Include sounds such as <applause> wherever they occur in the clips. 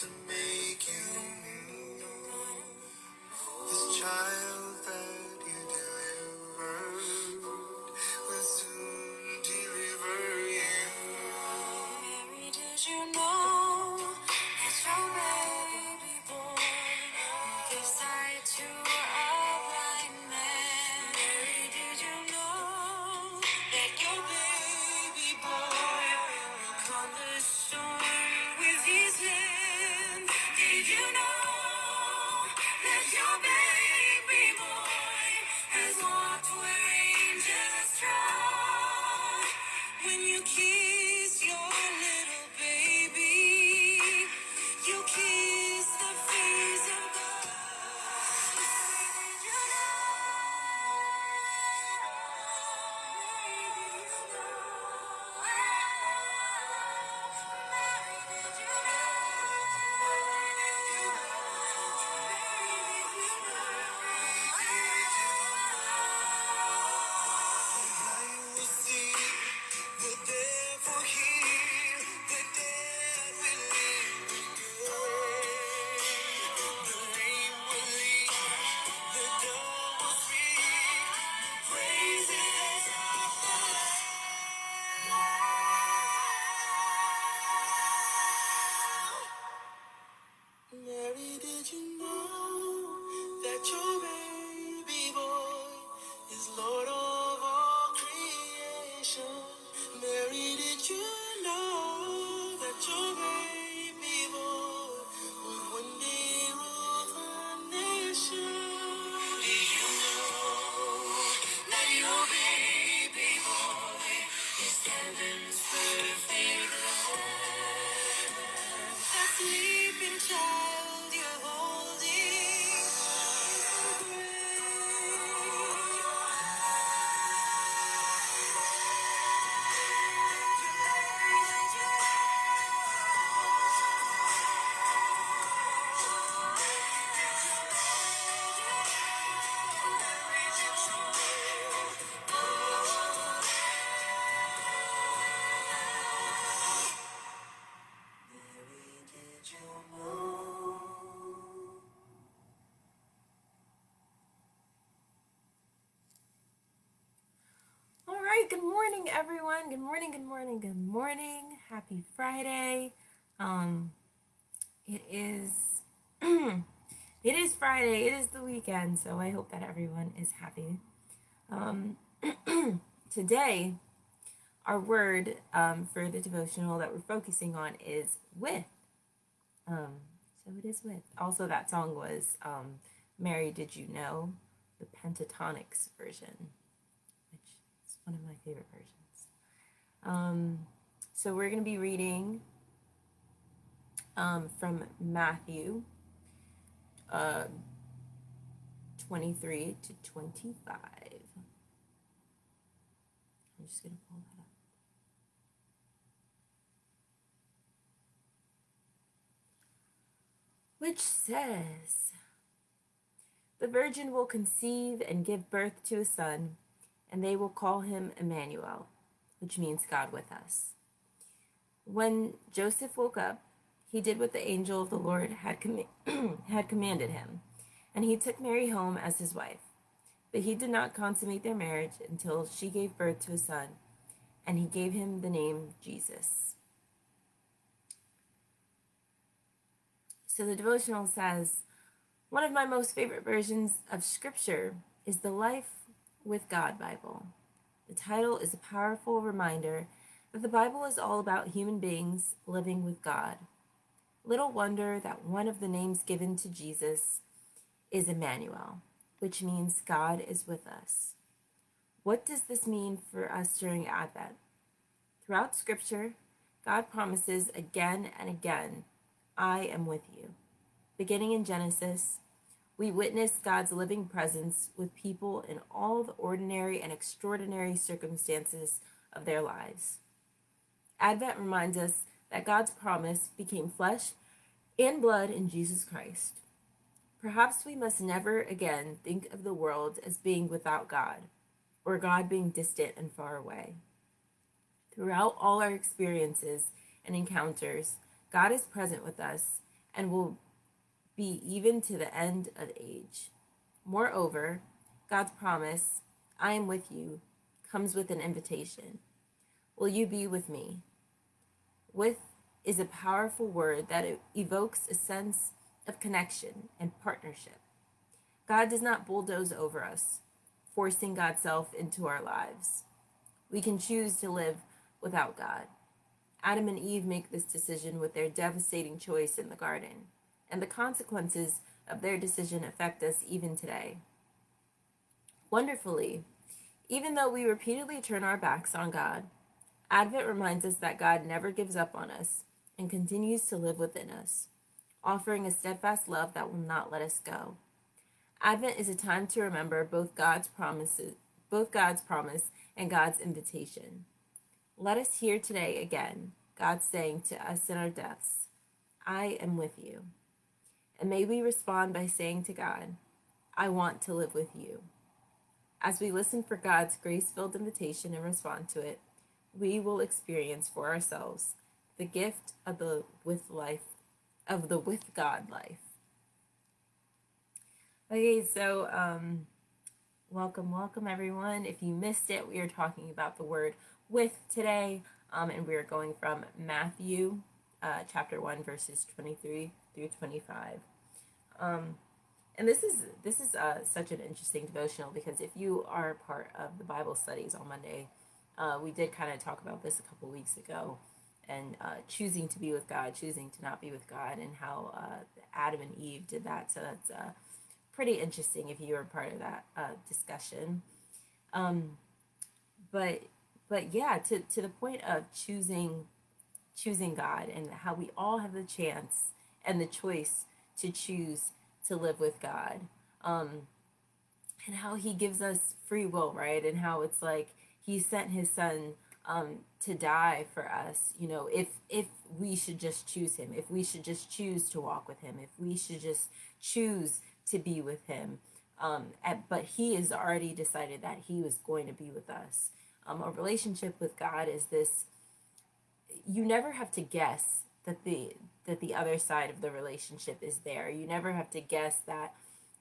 to make know weekend, so I hope that everyone is happy. Um, <clears throat> today, our word um, for the devotional that we're focusing on is with. Um, so it is with. Also, that song was um, "Mary, Did You Know," the Pentatonix version which is one of my favorite versions. Um, so we're going to be reading um, from Matthew uh, 23 to 25. I'm just going to pull that up. Which says, The virgin will conceive and give birth to a son, and they will call him Emmanuel, which means God with us. When Joseph woke up, he did what the angel of the Lord had, com- <clears throat> had commanded him, and he took Mary home as his wife. But he did not consummate their marriage until she gave birth to a son, and he gave him the name Jesus. So the devotional says, one of my most favorite versions of scripture is the Life with God Bible. The title is a powerful reminder that the Bible is all about human beings living with God. Little wonder that one of the names given to Jesus is Emmanuel, which means God is with us. What does this mean for us during Advent? Throughout Scripture, God promises again and again, I am with you. Beginning in Genesis, we witness God's living presence with people in all the ordinary and extraordinary circumstances of their lives. Advent reminds us that God's promise became flesh and blood in Jesus Christ. Perhaps we must never again think of the world as being without God. or God being distant and far away. Throughout all our experiences and encounters, God is present with us and will be even to the end of age. Moreover, God's promise, I am with you, comes with an invitation. Will you be with me? With is a powerful word that evokes a sense of connection and partnership. God does not bulldoze over us, forcing God's self into our lives. We can choose to live without God. Adam and Eve make this decision with their devastating choice in the garden, and the consequences of their decision affect us even today. Wonderfully, even though we repeatedly turn our backs on God, Advent reminds us that God never gives up on us and continues to live within us, offering a steadfast love that will not let us go. Advent is a time to remember both God's promises, both God's promise and God's invitation. Let us hear today again God saying to us in our deaths, I am with you. And may we respond by saying to God, I want to live with you. As we listen for God's grace filled invitation and respond to it, we will experience for ourselves the gift of the with life of the with God life. Okay, so um welcome, welcome everyone. If you missed it, we are talking about the word with today, um, and we are going from Matthew uh, chapter 1, verses 23 through 25. Um, and this is this is uh, such an interesting devotional because if you are part of the Bible studies on Monday, uh, we did kind of talk about this a couple weeks ago, and uh, choosing to be with God, choosing to not be with God, and how uh, Adam and Eve did that. So that's uh, pretty interesting if you were part of that uh, discussion. Um, but but yeah, to, to the point of choosing choosing God and how we all have the chance and the choice to choose to live with God. Um, and how he gives us free will, right? And how it's like he sent his son um, to die for us. You know, if if we should just choose him, if we should just choose to walk with him, if we should just choose to be with him. Um, at, but he has already decided that he was going to be with us um, a relationship with God is this you never have to guess that the that the other side of the relationship is there. You never have to guess that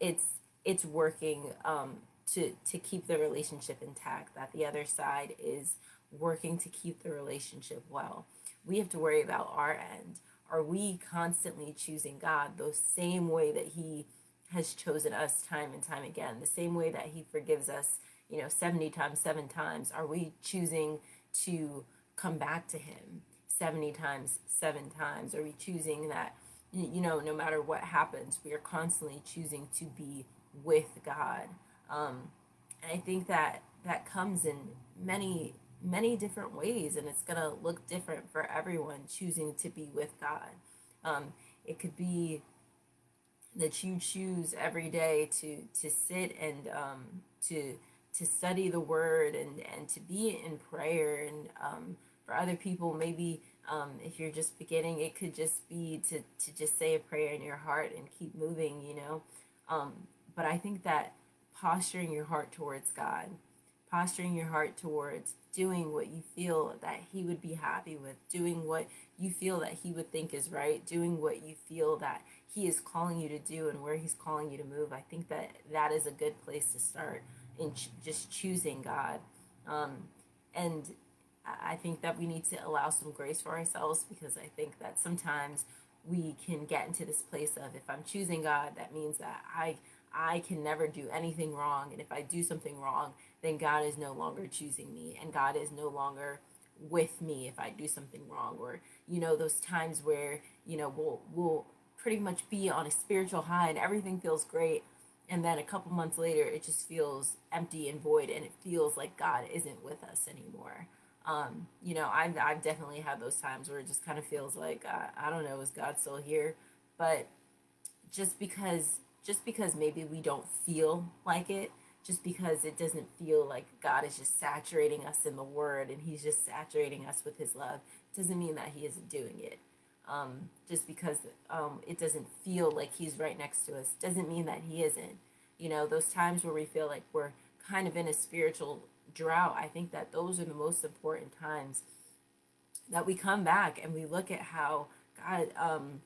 it's it's working um, to to keep the relationship intact. That the other side is working to keep the relationship well. We have to worry about our end. Are we constantly choosing God the same way that He has chosen us time and time again? The same way that He forgives us you know 70 times 7 times are we choosing to come back to him 70 times 7 times are we choosing that you know no matter what happens we are constantly choosing to be with god um, and i think that that comes in many many different ways and it's going to look different for everyone choosing to be with god. Um, it could be that you choose every day to to sit and um, to to study the word and and to be in prayer. And um, for other people maybe um, if you're just beginning it could just be to to just say a prayer in your heart and keep moving you know? Um, but i think that posturing your heart towards god posturing your heart towards doing what you feel that he would be happy with doing what you feel that he would think is right doing what you feel that he is calling you to do and where he's calling you to move i think that that is a good place to start in ch- just choosing God. Um, and I think that we need to allow some grace for ourselves because I think that sometimes we can get into this place of if I'm choosing God, that means that I I can never do anything wrong, and if I do something wrong, then God is no longer choosing me, and God is no longer with me if I do something wrong, or you know those times where you know we'll we'll pretty much be on a spiritual high and everything feels great, and then a couple months later it just feels empty and void and it feels like god isn't with us anymore. Um, you know I've, I've definitely had those times where it just kind of feels like uh, i don't know is god still here? But just because just because maybe we don't feel like it just because it doesn't feel like god is just saturating us in the word and he's just saturating us with his love doesn't mean that he isn't doing it um, just because um, it doesn't feel like he's right next to us doesn't mean that he isn't. You know, those times where we feel like we're kind of in a spiritual drought, I think that those are the most important times that we come back and we look at how God, um,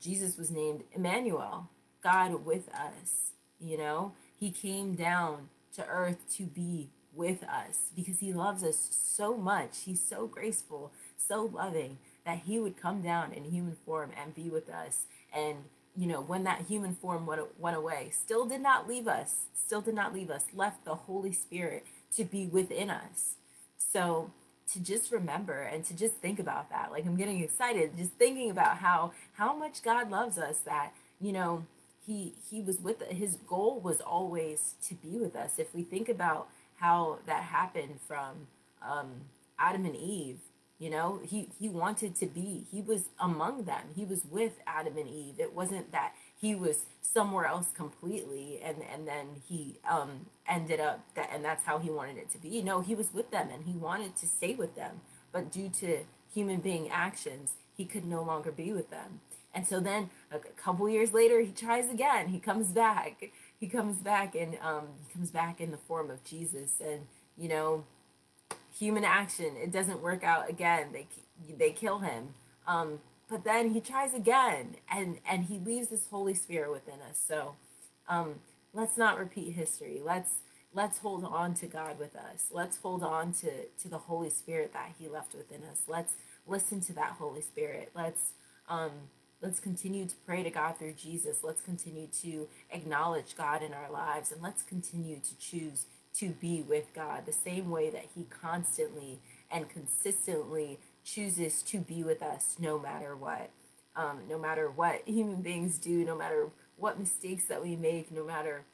Jesus was named Emmanuel, God with us. You know, He came down to earth to be with us because He loves us so much. He's so graceful, so loving that He would come down in human form and be with us. And you know, when that human form went, went away, still did not leave us, still did not leave us, left the Holy Spirit to be within us. So to just remember and to just think about that, like I'm getting excited just thinking about how how much God loves us that, you know, he he was with his goal was always to be with us. If we think about how that happened from um, Adam and Eve, you know, he he wanted to be. He was among them. He was with Adam and Eve. It wasn't that he was somewhere else completely and and then he um ended up that and that's how he wanted it to be. No, he was with them and he wanted to stay with them. But due to human being actions, he could no longer be with them. And so then a couple years later he tries again. He comes back. He comes back and um he comes back in the form of Jesus and you know human action. It doesn't work out again. They they kill him. Um, but then he tries again, and and he leaves this Holy Spirit within us. So um, let's not repeat history. Let's let's hold on to God with us. Let's hold on to to the Holy Spirit that He left within us. Let's listen to that Holy Spirit. Let's um, let's continue to pray to God through Jesus. Let's continue to acknowledge God in our lives, and let's continue to choose to be with God, the same way that He constantly and consistently chooses to be with us no matter what. Um, no matter what <laughs> human beings do, no matter what mistakes that we make, no matter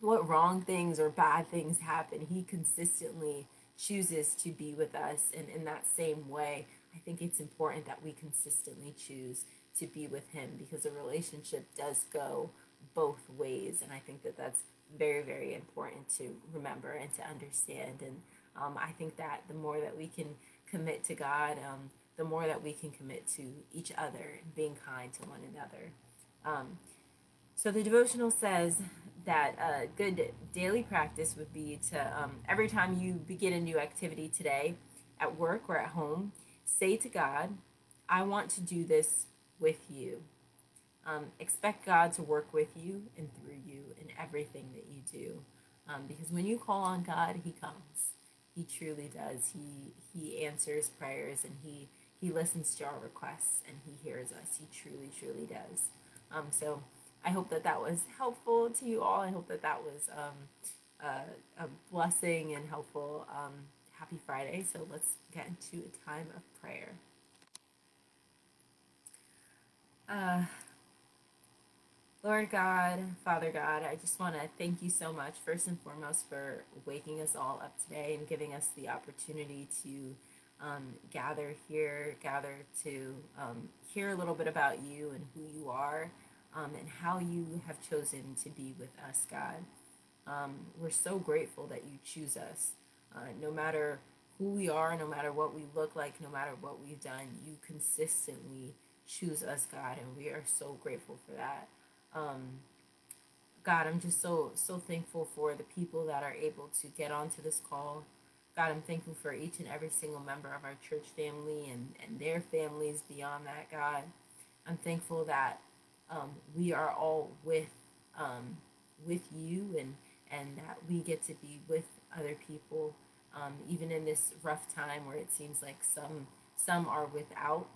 what wrong things or bad things happen, He consistently chooses to be with us. And in that same way, I think it's important that we consistently choose to be with Him because a relationship does go both ways. And I think that that's very, very important to remember and to understand. And um, I think that the more that we can commit to God, um, the more that we can commit to each other being kind to one another. Um, so the devotional says that a good daily practice would be to um, every time you begin a new activity today, at work or at home, say to God, I want to do this with you. Um, expect God to work with you and through you in everything that you do. Um, because when you call on God, He comes. He truly does. He He answers prayers and He He listens to our requests and He hears us. He truly, truly does. Um, so I hope that that was helpful to you all. I hope that that was um, a, a blessing and helpful. Um, happy Friday. So let's get into a time of prayer. Uh, Lord God, Father God, I just want to thank you so much, first and foremost, for waking us all up today and giving us the opportunity to um, gather here, gather to um, hear a little bit about you and who you are um, and how you have chosen to be with us, God. Um, we're so grateful that you choose us. Uh, no matter who we are, no matter what we look like, no matter what we've done, you consistently choose us, God, and we are so grateful for that. Um, God, I'm just so so thankful for the people that are able to get onto this call. God, I'm thankful for each and every single member of our church family and, and their families beyond that, God. I'm thankful that um, we are all with um, with you and and that we get to be with other people, um, even in this rough time where it seems like some some are without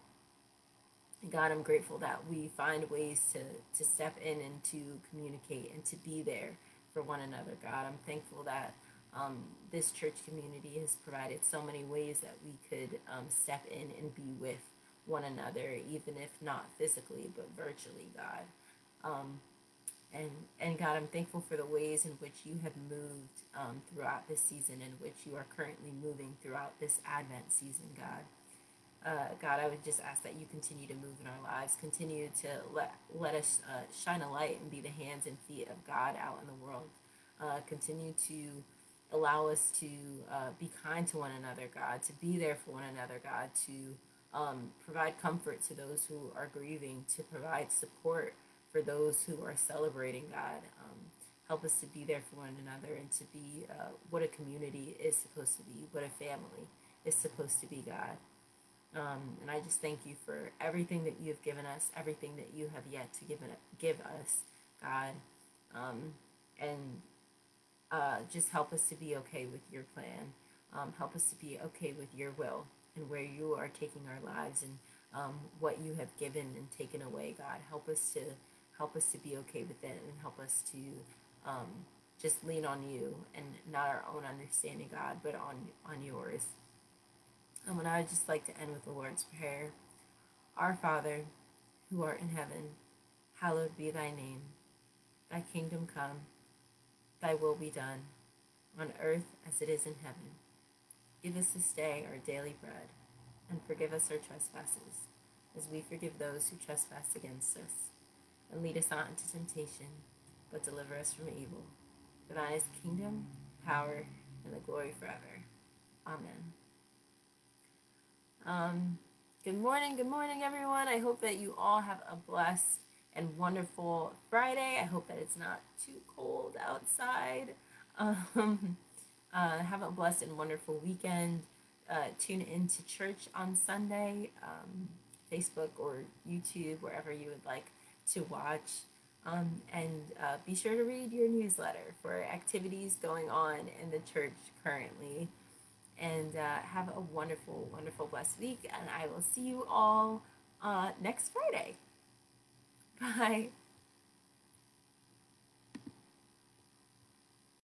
God, I'm grateful that we find ways to, to step in and to communicate and to be there for one another. God, I'm thankful that um, this church community has provided so many ways that we could um, step in and be with one another, even if not physically, but virtually, God. Um, and, and God, I'm thankful for the ways in which you have moved um, throughout this season, in which you are currently moving throughout this Advent season, God uh, God, I would just ask that you continue to move in our lives, continue to let let us uh, shine a light and be the hands and feet of God out in the world. Uh, continue to allow us to uh, be kind to one another, God, to be there for one another, God, to um, provide comfort to those who are grieving, to provide support for those who are celebrating, God. Um, Help us to be there for one another and to be uh, what a community is supposed to be, what a family is supposed to be, God. Um, and I just thank you for everything that you have given us, everything that you have yet to give, it, give us, God. Um, and uh, just help us to be okay with your plan. Um, help us to be okay with your will and where you are taking our lives and um, what you have given and taken away, God. Help us to help us to be okay with it and help us to um, just lean on you and not our own understanding, God, but on on yours. Um, and I would just like to end with the Lord's Prayer. Our Father, who art in heaven, hallowed be thy name. Thy kingdom come, thy will be done, on earth as it is in heaven. Give us this day our daily bread, and forgive us our trespasses, as we forgive those who trespass against us. And lead us not into temptation, but deliver us from evil. For thine is the kingdom, power, and the glory forever. Amen. Um, good morning, good morning, everyone. I hope that you all have a blessed and wonderful Friday. I hope that it's not too cold outside. <laughs> Um, uh, have a blessed and wonderful weekend. Uh, tune in to church on Sunday, um, Facebook or YouTube, wherever you would like to watch. Um, and uh, be sure to read your newsletter for activities going on in the church currently. And uh, have a wonderful, wonderful, blessed week. And I will see you all uh, next Friday. <laughs> Bye.